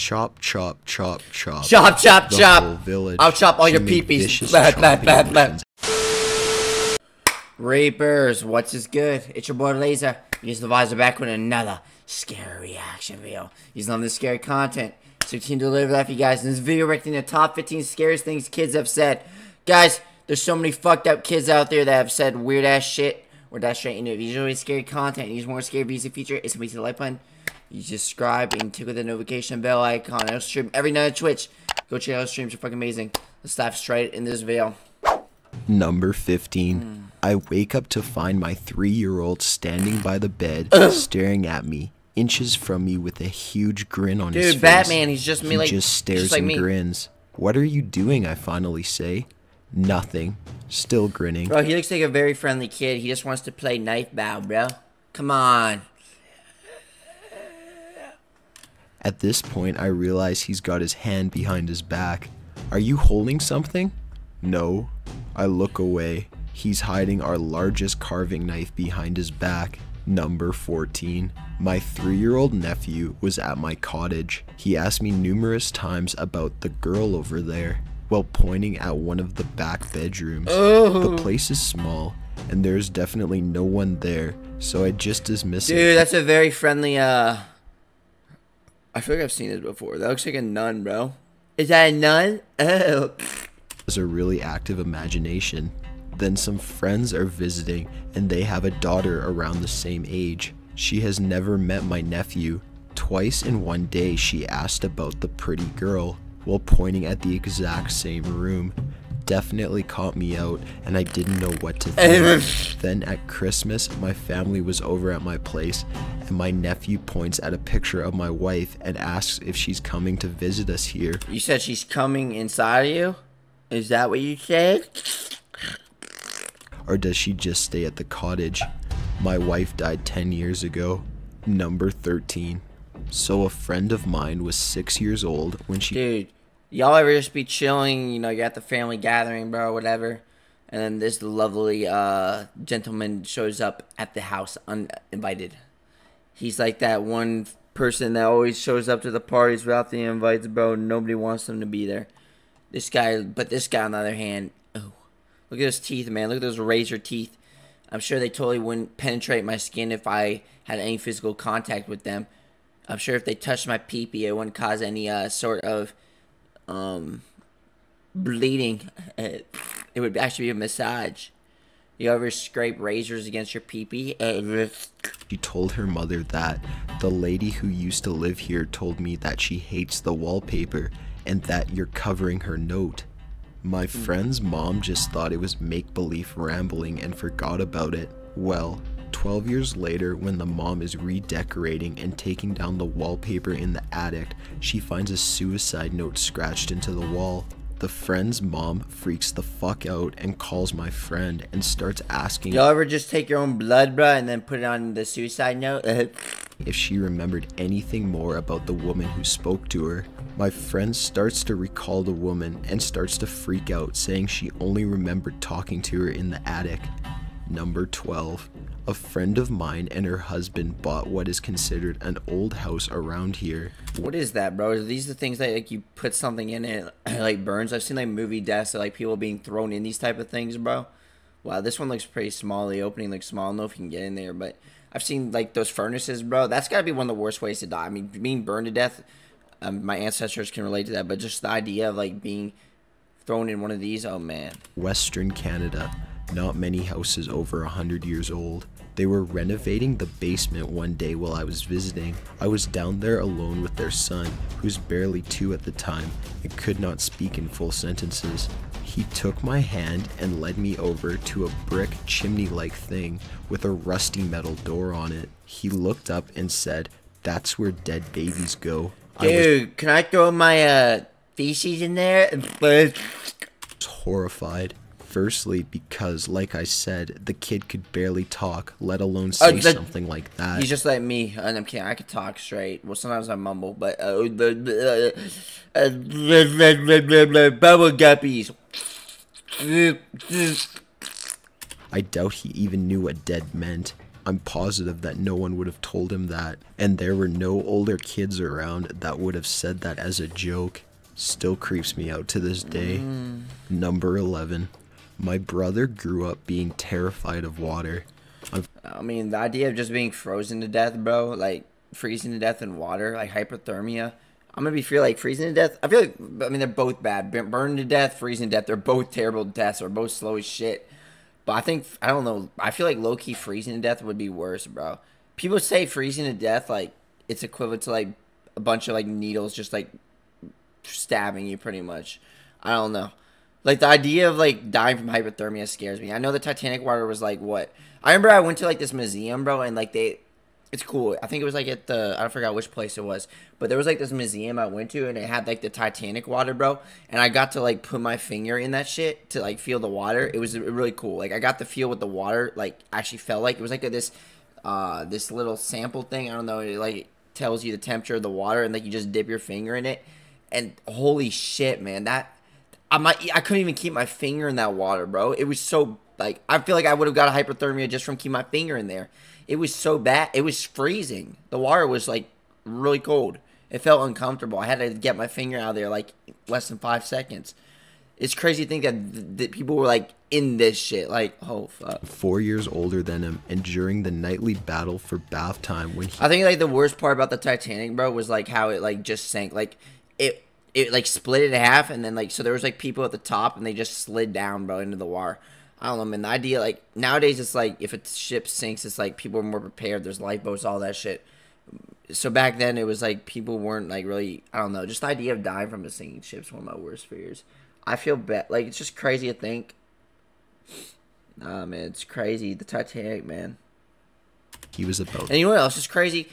Chop, chop, chop, chop. Chop, chop, the chop. village. I'll chop all She your peepees. blah, chopping blah, blah. Reapers, what's is good? It's your boy Lazor. Use the visor back with another scary reaction video. He's on this scary content. So continue to deliver that for you guys. In this video, ranking the top 15 scariest things kids have said. Guys, there's so many fucked up kids out there that have said weird ass shit. Or that straight into it. If you enjoy scary content and use more scary videos in the future, it's be to the like button. You subscribe and tickle the notification bell icon. I'll stream every night on Twitch. Go check out the streams, are fucking amazing. Let's dive straight into this video. Number 15. Hmm. I wake up to find my three year old standing by the bed, staring at me, inches from me with a huge grin on his face. Dude, Batman, he's just me He like just stares just like and me. grins. What are you doing? I finally say. Nothing. Still grinning. Bro, he looks like a very friendly kid. He just wants to play knife bow, bro. Come on. At this point, I realize he's got his hand behind his back. Are you holding something? No. I look away. He's hiding our largest carving knife behind his back. Number 14. My three year old nephew was at my cottage. He asked me numerous times about the girl over there while pointing at one of the back bedrooms. The place is small and there's definitely no one there, so I just dismiss it Dude, that's a very friendly, uh... I feel like I've seen this before. That looks like a nun, bro. Is that a nun? Oh. has a really active imagination. Then some friends are visiting and they have a daughter around the same age. She has never met my nephew. Twice in one day, she asked about the pretty girl while pointing at the exact same room. Definitely caught me out, and I didn't know what to think. then at Christmas, my family was over at my place, and my nephew points at a picture of my wife and asks if she's coming to visit us here. You said she's coming inside of you? Is that what you said? or does she just stay at the cottage? My wife died 10 years ago. Number 13. So a friend of mine was 6 years old when she Dude, y'all ever just be chilling, you know, you're at the family gathering, bro, whatever, and then this lovely uh gentleman shows up at the house uninvited. He's like that one person that always shows up to the parties without the invites, bro. Nobody wants them to be there. This guy, but this guy on the other hand, oh, look at those teeth, man. Look at those razor teeth. I'm sure they totally wouldn't penetrate my skin if I had any physical contact with them. I'm sure if they touched my peepee, it wouldn't cause any uh, sort of um, bleeding. it would actually be a massage. You ever scrape razors against your peepee? She told her mother that the lady who used to live here told me that she hates the wallpaper and that you're covering her note. My friend's mom just thought it was make believe rambling and forgot about it. Well, 12 years later, when the mom is redecorating and taking down the wallpaper in the attic, she finds a suicide note scratched into the wall. The friend's mom freaks the fuck out and calls my friend and starts asking Y'all ever just take your own blood, bruh, and then put it on the suicide note? if she remembered anything more about the woman who spoke to her. My friend starts to recall the woman and starts to freak out, saying she only remembered talking to her in the attic. Number 12. A friend of mine and her husband bought what is considered an old house around here. what is that, bro? Are these the things that like you put something in it, like burns? I've seen like movie deaths, like people being thrown in these type of things, bro. Wow, this one looks pretty small. The opening looks small. I don't know if you can get in there, but I've seen like those furnaces, bro. That's gotta be one of the worst ways to die. I mean, being burned to death. Um, my ancestors can relate to that, but just the idea of like being thrown in one of these, oh man. Western Canada, not many houses over a hundred years old. They were renovating the basement one day while I was visiting. I was down there alone with their son, who's barely two at the time and could not speak in full sentences. He took my hand and led me over to a brick chimney like thing with a rusty metal door on it. He looked up and said, That's where dead babies go. I was Dude, can I throw my uh feces in there? was horrified. Firstly, because, like I said, the kid could barely talk, let alone say the- something like that. He's just like me, and I'm kidding. I can talk straight. Well, sometimes I mumble, but uh, the uh, uh, bubble guppies. I doubt he even knew what dead meant. I'm positive that no one would have told him that, and there were no older kids around that would have said that as a joke. Still creeps me out to this day. Number 11. My brother grew up being terrified of water. I mean, the idea of just being frozen to death, bro, like freezing to death in water, like hypothermia. I'm gonna be feel like freezing to death. I feel like I mean they're both bad. Burn- Burning to death, freezing to death. They're both terrible deaths. They're both slow as shit. But I think I don't know. I feel like low key freezing to death would be worse, bro. People say freezing to death like it's equivalent to like a bunch of like needles just like stabbing you pretty much. I don't know. Like the idea of like dying from hypothermia scares me. I know the Titanic water was like what? I remember I went to like this museum, bro, and like they it's cool. I think it was like at the I don't forgot which place it was, but there was like this museum I went to and it had like the Titanic water, bro. And I got to like put my finger in that shit to like feel the water. It was really cool. Like I got to feel what the water like actually felt like. It was like a, this uh this little sample thing. I don't know. It like tells you the temperature of the water and like you just dip your finger in it. And holy shit, man, that I might I couldn't even keep my finger in that water, bro. It was so like I feel like I would have got a hypothermia just from keeping my finger in there. It was so bad. It was freezing. The water was like really cold. It felt uncomfortable. I had to get my finger out of there like less than five seconds. It's crazy to think that, that people were like in this shit. Like, oh fuck. four years older than him, and during the nightly battle for bath time, when he I think like the worst part about the Titanic, bro, was like how it like just sank. Like it it like split it in half, and then like so there was like people at the top, and they just slid down, bro, into the water. I don't know, man. The idea like nowadays, it's like if a ship sinks, it's like people are more prepared. There's lifeboats, all that shit. So back then, it was like people weren't like really. I don't know. Just the idea of dying from a sinking ship's one of my worst fears. I feel bad. Like it's just crazy to think. Nah, man, it's crazy. The Titanic, man. he was a boat And you know what else is crazy?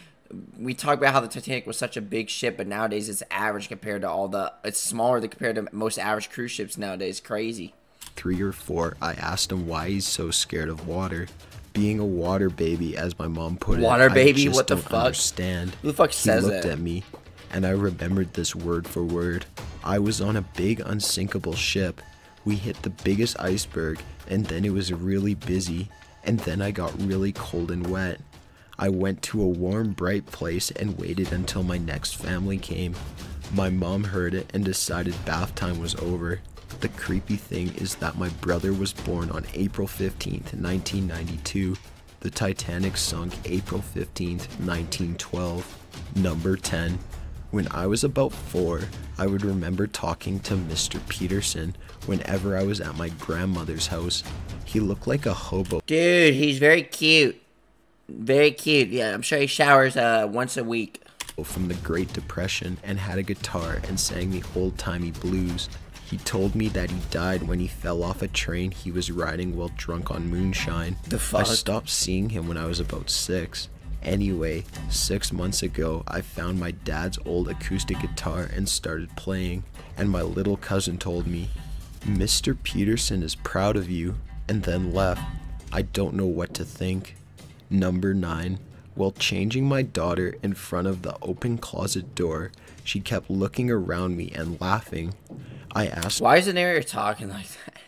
We talk about how the Titanic was such a big ship, but nowadays it's average compared to all the. It's smaller than compared to most average cruise ships nowadays. Crazy. three or four, I asked him why he's so scared of water. Being a water baby, as my mom put Water it, Water baby? What the don't fuck? understand. Who the fuck he says looked that? at me, and I remembered this word for word. I was on a big unsinkable ship. We hit the biggest iceberg, and then it was really busy, and then I got really cold and wet. I went to a warm, bright place and waited until my next family came. My mom heard it and decided bath time was over. The creepy thing is that my brother was born on April 15th, 1992. The Titanic sunk April 15th, 1912. Number 10. When I was about four, I would remember talking to Mr. Peterson whenever I was at my grandmother's house. He looked like a hobo Dude, he's very cute. Very cute. Yeah, I'm sure he showers uh once a week. from the Great Depression and had a guitar and sang the old timey blues. He told me that he died when he fell off a train he was riding while drunk on moonshine. The I stopped seeing him when I was about six. Anyway, six months ago, I found my dad's old acoustic guitar and started playing, and my little cousin told me, Mr. Peterson is proud of you, and then left. I don't know what to think. Number 9. While changing my daughter in front of the open closet door, she kept looking around me and laughing. I asked Why is the narrator talking like that?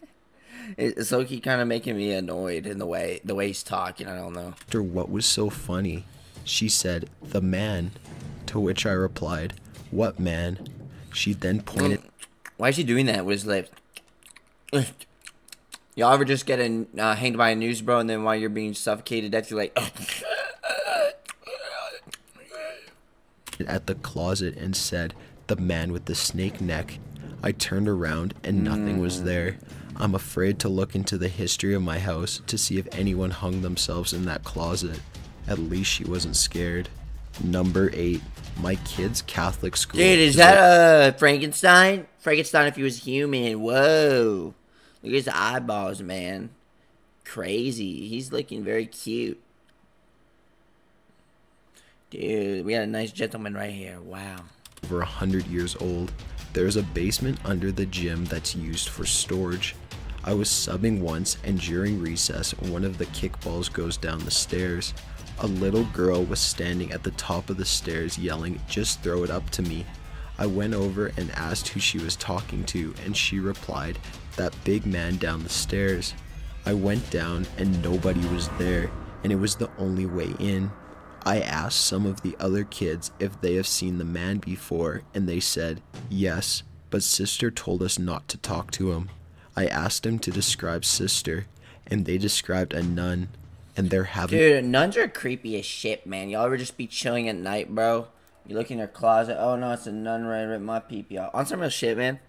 It's Loki kind of making me annoyed in the way the way he's talking. I don't know. After what was so funny. She said, The man. To which I replied, What man? She then pointed mm. Why is he doing that with his lips? Y'all ever just get in, uh, hanged by a noose, bro, and then while you're being suffocated, you're like, at the closet and said, The man with the snake neck. I turned around and nothing was there. I'm afraid to look into the history of my house to see if anyone hung themselves in that closet. At least she wasn't scared. Number 8. My kid's Catholic school. dude, is that uh Frankenstein? Frankenstein if he was human. Whoa, look at his eyeballs, man. Crazy. He's looking very cute. Dude, we got a nice gentleman right here. Wow. over a hundred years old. There's a basement under the gym that's used for storage. I was subbing once, and during recess, one of the kickballs goes down the stairs. A little girl was standing at the top of the stairs yelling, Just throw it up to me. I went over and asked who she was talking to, and she replied, That big man down the stairs. I went down, and nobody was there. and it was the only way in. I asked some of the other kids if they have seen the man before, and they said yes, but sister told us not to talk to him. I asked them to describe sister, and they described a nun, and they're having. Dude, nuns are creepy as shit, man. Y'all ever just be chilling at night, bro? You look in their closet. Oh no, it's a nun right at my peep, y'all. On some real shit, man.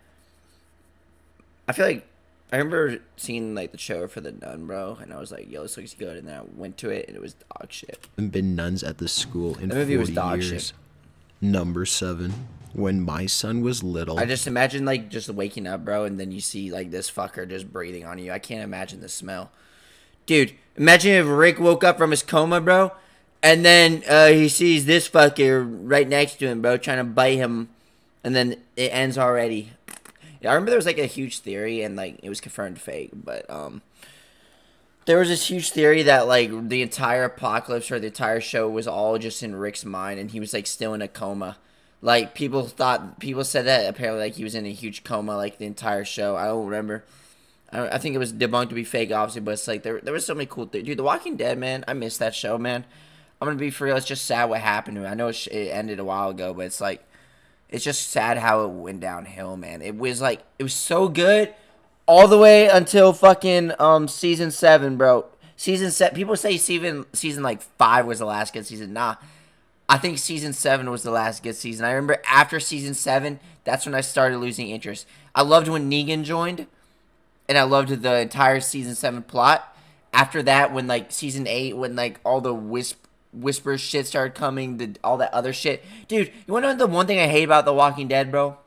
I feel like I remember seeing like the trailer for the nun, bro, and I was like, "Yo, this looks good." And then I went to it, and it was dog shit. haven't been nuns at the school in That movie 40 was dog years. shit. Number seven. When my son was little, I just imagine like just waking up, bro, and then you see like this fucker just breathing on you. I can't imagine the smell, dude. Imagine if Rick woke up from his coma, bro, and then uh, he sees this fucker right next to him, bro, trying to bite him, and then it ends already. Yeah, I remember there was like a huge theory, and like it was confirmed fake, but um, there was this huge theory that like the entire apocalypse or the entire show was all just in Rick's mind, and he was like still in a coma. Like people thought, people said that apparently like he was in a huge coma like the entire show. I don't remember. I, think it was debunked to be fake, obviously, but it's like there there was so many cool things. Dude, The Walking Dead, man, I miss that show, man. I'm gonna be for real. It's just sad what happened to it. I know it, ended a while ago, but it's like it's just sad how it went downhill, man. It was like it was so good all the way until fucking um season seven, bro. Season set. People say season season like five was the last good season. Nah, I think season seven was the last good season. I remember after season seven, that's when I started losing interest. I loved when Negan joined, and I loved the entire season seven plot. After that, when like season eight, when like all the wisp whisper shit started coming, the all that other shit, dude. You want to know the one thing I hate about The Walking Dead, bro?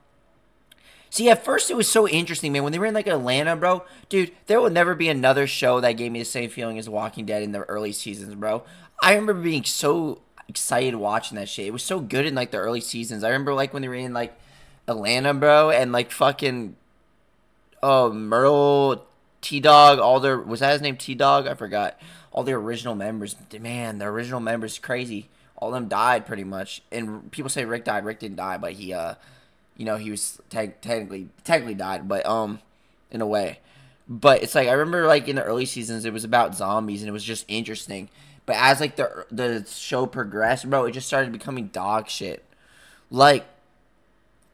See, at first it was so interesting, man. When they were in like Atlanta, bro, dude, there will never be another show that gave me the same feeling as Walking Dead in the early seasons, bro. I remember being so excited watching that shit. It was so good in like the early seasons. I remember like when they were in like Atlanta, bro, and like fucking oh Myrtle, T Dog, all their was that his name T Dog? I forgot. All the original members, man, the original members crazy. All them died pretty much, and people say Rick died. Rick didn't die, but he, uh, you know, he was te- technically technically died, but um, in a way. But it's like I remember like in the early seasons, it was about zombies, and it was just interesting. But as like the the show progressed, bro, it just started becoming dog shit. Like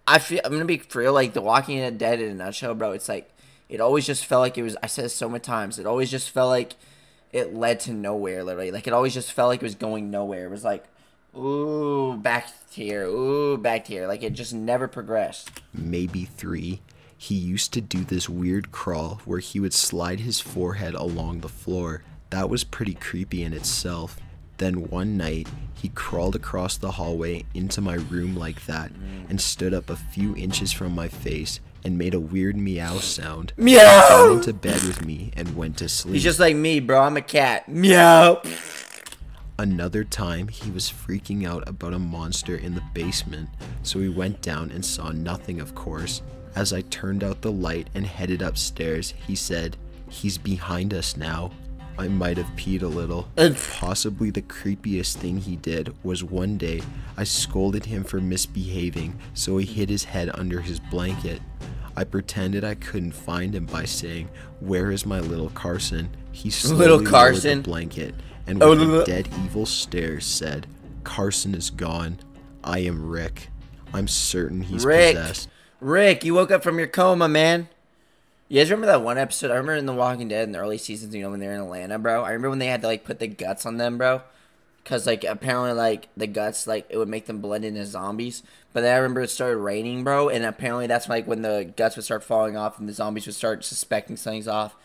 I feel I'm gonna be real. Like The Walking Dead in a nutshell, bro. It's like it always just felt like it was. I said so many times. It always just felt like it led to nowhere. Literally, like it always just felt like it was going nowhere. It was like, ooh, back here, ooh, back here. Like it just never progressed. maybe three, he used to do this weird crawl where he would slide his forehead along the floor. That was pretty creepy in itself. Then one night, he crawled across the hallway into my room like that and stood up a few inches from my face and made a weird meow sound. Got Meow. into bed with me and went to sleep. He's just like me, bro. I'm a cat. Meow. Another time, he was freaking out about a monster in the basement, so we went down and saw nothing, of course. As I turned out the light and headed upstairs, he said, He's behind us now. I might have peed a little. And possibly the creepiest thing he did was one day I scolded him for misbehaving, so he hid his head under his blanket. I pretended I couldn't find him by saying, Where is my little Carson? He slowly Little Carson? the blanket and Oh, with no. a dead evil stare said, Carson is gone. I am Rick. I'm certain he's Rick. possessed. Rick, you woke up from your coma, man. You guys remember that one episode? I remember in The Walking Dead in the early seasons, you know, when they're in Atlanta, bro. I remember when they had to like put the guts on them, bro. Cause like apparently like the guts like it would make them blend into zombies. But then I remember it started raining, bro, and apparently that's like when the guts would start falling off and the zombies would start suspecting something's off.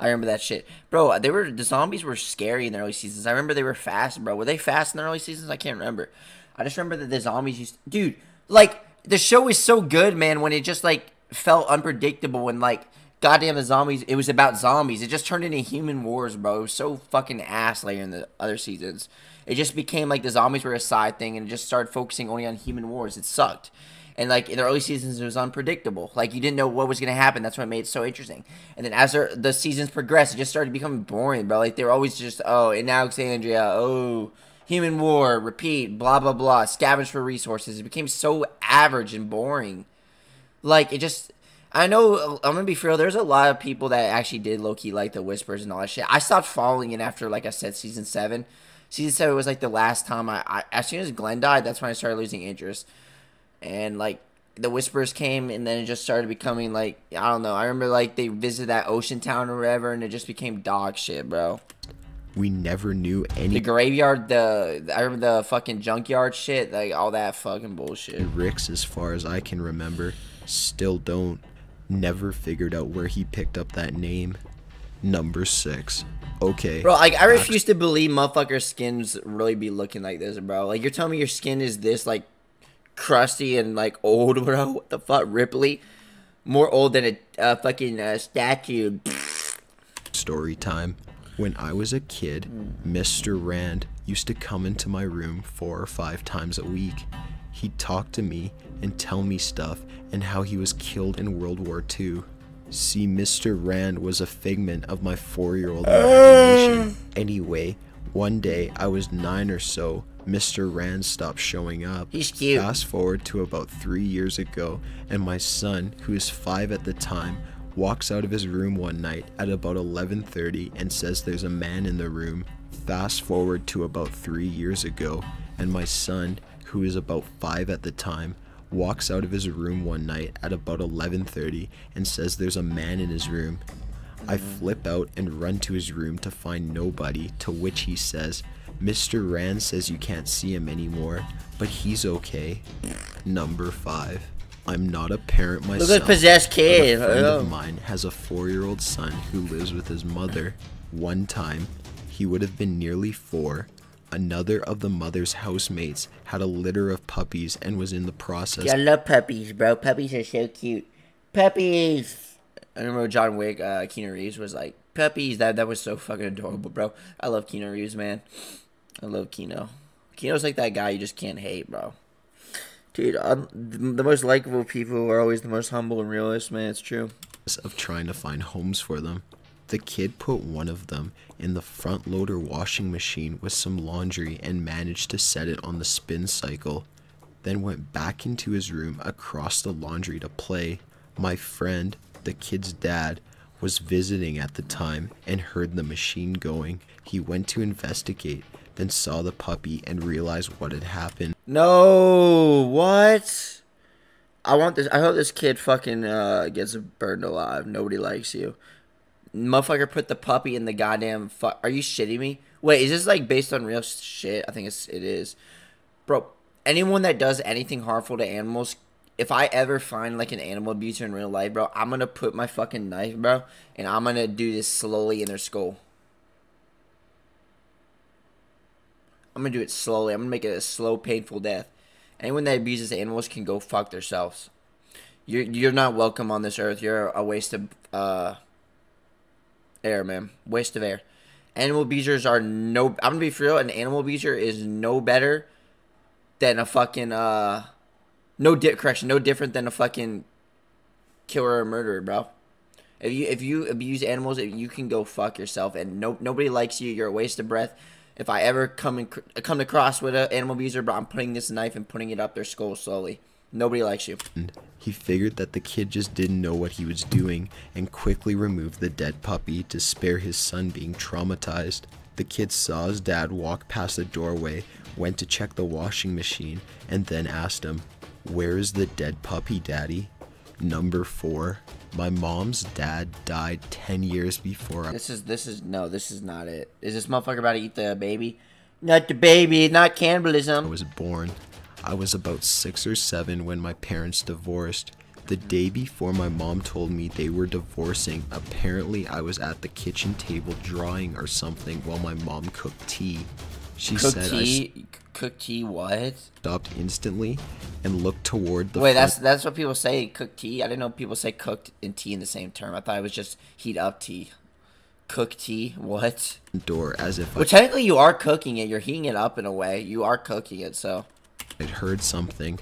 I remember that shit, bro. They were the zombies were scary in the early seasons. I remember they were fast, bro. Were they fast in the early seasons? I can't remember. I just remember that the zombies used, dude. Like the show was so good, man. When it just like felt unpredictable and like goddamn the zombies. It was about zombies. It just turned into human wars, bro. It was so fucking ass later in the other seasons. It just became like the zombies were a side thing and it just started focusing only on human wars. It sucked. And like in the early seasons, it was unpredictable. Like you didn't know what was gonna happen. That's what made it so interesting. And then as the- seasons progressed, it just started becoming boring, bro. Like they were always just oh in Alexandria, oh human war, repeat, blah blah blah, scavenge for resources. It became so average and boring. Like it just, I know. I'm gonna be real. There's a lot of people that actually did low key like the whispers and all that shit. I stopped following it after, like I said, season seven. Season seven was like the last time I, I. As soon as Glenn died, that's when I started losing interest. And like the whispers came, and then it just started becoming like I don't know. I remember like they visited that ocean town or whatever, and it just became dog shit, bro. We never knew any The graveyard, the I remember the fucking junkyard shit, like all that fucking bullshit. Ricks as far as I can remember. Still don't. Never figured out where he picked up that name. Number six. Okay. Bro, like I refuse to believe motherfucker skins really be looking like this, bro. Like you're telling me your skin is this like crusty and like old, bro? What the fuck, Ripley? More old than a uh, fucking uh, statue. story time. When I was a kid, Mr. Rand used to come into my room four or five times a week. He'd talk to me and tell me stuff and how he was killed in World War II. See, Mr. Rand was a figment of my four year old uh. imagination. Anyway, one day I was nine or so. Mr. Rand stopped showing up. He's cute. Fast forward to about three years ago, and my son, who is five at the time, walks out of his room one night at about 11:30 and says there's a man in the room. Fast forward to about 3 years ago and my son, who is about 5 at the time, walks out of his room one night at about 11:30 and says there's a man in his room. I flip out and run to his room to find nobody, to which he says, Mr. Rand says you can't see him anymore, but he's okay. Number 5. I'm not a parent myself. Look at possessed kid. A friend of mine has a four-year-old son who lives with his mother. One time, he would have been nearly four. Another of the mother's housemates had a litter of puppies and was in the process Yeah, I love puppies, bro. Puppies are so cute. Puppies. I remember John Wick, uh, Keanu Reeves was like puppies. That that was so fucking adorable, bro. I love Keanu Reeves, man. I love Kino. Kino's like that guy you just can't hate, bro. Dude, I'm, the most likable people are always the most humble and realist, man. It's true. of trying to find homes for them. The kid put one of them in the front loader washing machine with some laundry and managed to set it on the spin cycle. Then went back into his room across the laundry to play. My friend, the kid's dad, was visiting at the time and heard the machine going. He went to investigate, then saw the puppy and realized what had happened. No, what? I want this. I hope this kid fucking uh, gets burned alive. Nobody likes you. Motherfucker put the puppy in the goddamn fuck. Are you shitting me? Wait, is this like based on real shit? I think it's it is, bro. Anyone that does anything harmful to animals, if I ever find like an animal abuser in real life, bro, I'm gonna put my fucking knife, bro, and I'm gonna do this slowly in their skull. I'm gonna do it slowly. I'm gonna make it a slow, painful death. Anyone that abuses animals can go fuck themselves. You're you're not welcome on this earth. You're a waste of uh air, man. Waste of air. Animal abusers are no. I'm gonna be for real. An animal abuser is no better than a fucking uh, no di- correction, no different than a fucking killer or murderer, bro. If you if you abuse animals, you can go fuck yourself, and no nobody likes you. You're a waste of breath. If I ever come in, come across with an animal abuser, bro, I'm putting this knife and putting it up their skull slowly. Nobody likes you. He figured that the kid just didn't know what he was doing and quickly removed the dead puppy to spare his son being traumatized. The kid saw his dad walk past the doorway, went to check the washing machine, and then asked him, Where is the dead puppy, daddy? Number four. My mom's dad died 10 years before I This is this is no, this is not it. Is this motherfucker about to eat the baby? Not the baby, not cannibalism. was born. I was about six or seven when my parents divorced. The day before my mom told me they were divorcing, apparently I was at the kitchen table drawing or something while my mom cooked tea. She Cook said I tea, cook tea. What? stopped instantly and looked toward the Wait, that's that's what people say. Cook tea. I didn't know people say cooked and tea in the same term. I thought it was just heat up tea. Cook tea. What? door as if Well, technically, you are cooking it. You're heating it up in a way. You are cooking it. So I'd heard something.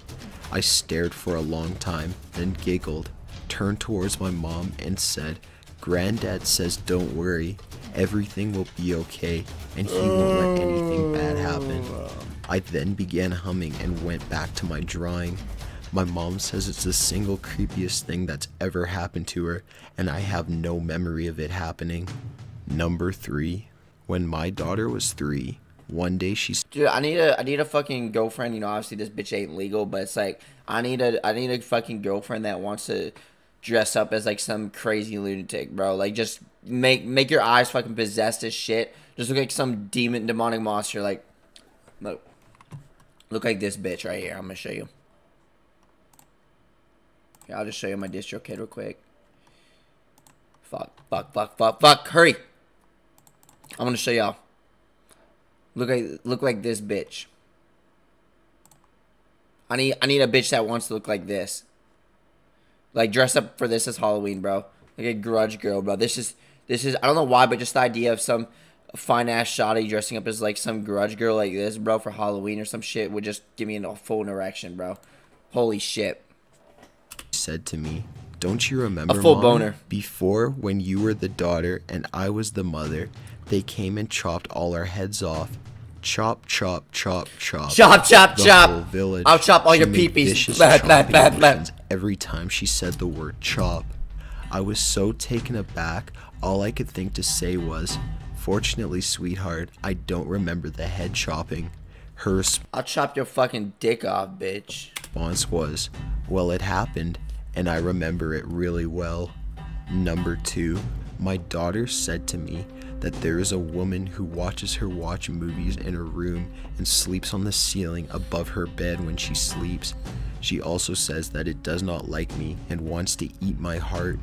I stared for a long time, then giggled, turned towards my mom, and said, Granddad says don't worry, everything will be okay, and he won't let anything bad happen. I then began humming and went back to my drawing. My mom says it's the single creepiest thing that's ever happened to her, and I have no memory of it happening. Number three, when my daughter was three, one day she's Dude, I need a I need a fucking girlfriend. You know, obviously this bitch ain't legal, but it's like I need a I need a fucking girlfriend that wants to dress up as like some crazy lunatic, bro. Like just make make your eyes fucking possessed as shit. Just look like some demon demonic monster. Like look look like this bitch right here. I'm gonna show you. Here, I'll just show you my DistroKid real quick. Fuck, fuck, fuck, fuck, fuck. Hurry. I'm gonna show y'all. Look like look like this bitch. I need I need a bitch that wants to look like this. Like dress up for this as Halloween, bro. Like a grudge girl, bro. This is this is I don't know why, but just the idea of some fine ass shoddy dressing up as like some grudge girl like this, bro, for Halloween or some shit would just give me a full erection, bro. Holy shit. said to me, Don't you remember, A full Mom? boner. Before, when you were the daughter and I was the mother, they came and chopped all our heads off. Chop, chop, chop, chop. Chop, chop, the chop. Whole village. I'll chop all She your peepees. Blah, blah, chopping blah, blah. Every time she said the word chop, I was so taken aback. All I could think to say was, "Fortunately, sweetheart, I don't remember the head chopping." Her I'll chop your fucking dick off, bitch. response was, Well, it happened, and I remember it really well. Number two, my daughter said to me that there is a woman who watches her watch movies in her room and sleeps on the ceiling above her bed when she sleeps. She also says that it does not like me and wants to eat my heart.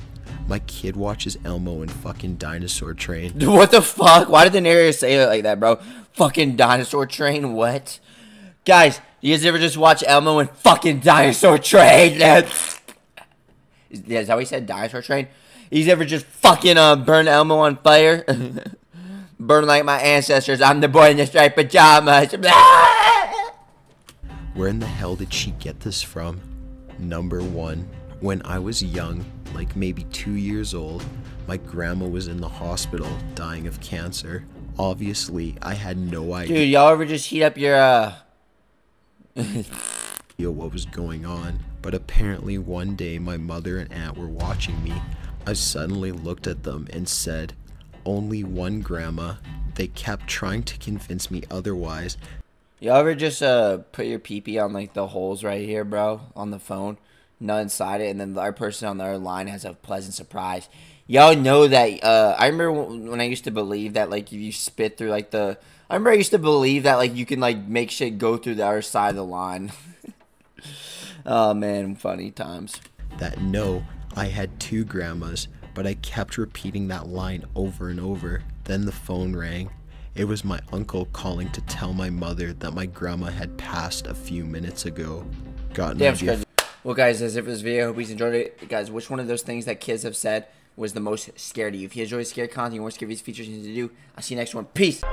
My kid watches Elmo and fucking Dinosaur Train. What the fuck? Why did the narrator say it like that, bro? Fucking dinosaur train? What? Guys, you guys ever just watch Elmo and fucking dinosaur train? That's... Is that what he said? Dinosaur train? He's ever just fucking uh, burn Elmo on fire? burn like my ancestors. I'm the boy in the striped pajamas. Where in the hell did she get this from? Number one, when I was young, like maybe two years old, my grandma was in the hospital dying of cancer. Obviously, I had no idea Dude, y'all ever just heat up your, uh... what was going on, but apparently one day my mother and aunt were watching me. I suddenly looked at them and said, Only one grandma. They kept trying to convince me otherwise, Y'all ever just uh put your pee on like the holes right here, bro, on the phone, nut inside it, and then the other person on the other line has a pleasant surprise. Y'all know that. Uh, I remember when when I used to believe that like if you spit through like the. I remember I used to believe that like you can like make shit go through the other side of the line. oh man, funny times. that no, I had two grandmas, but I kept repeating that line over and over. Then the phone rang. It was my uncle calling to tell my mother that my grandma had passed a few minutes ago. Got Damn, idea. Well, guys, that's it for this video. Hope you enjoyed it. Guys, which one of those things that kids have said was the most scared of you? If you enjoy scary content, you want scary features you need to do, I'll see you next one. Peace.